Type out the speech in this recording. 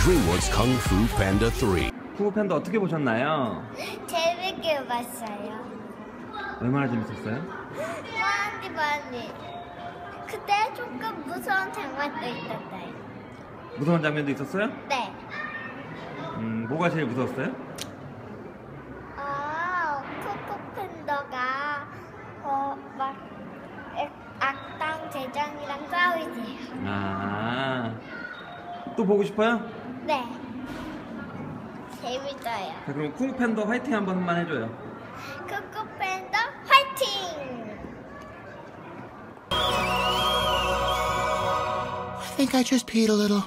DreamWorks Kung Fu Panda 3. 쿵푸 팬더 어떻게 보셨나요? 재밌게 봤어요. 얼마나 재밌었어요? 많이 많이. 그때 조금 무서운 장면도 있었어요. 무서운 장면도 있었어요? 네. 음, 뭐가 제일 무서웠어요? 아, 코코팬더가 어, 막 액- 악당 대장이랑 싸우지. 아, 또 보고 싶어요? 네. 재밌어요. 자, 그럼 쿵푸 팬더 화이팅 한 번만 해줘요. 코코팬더 화이팅! I think I just peed a little.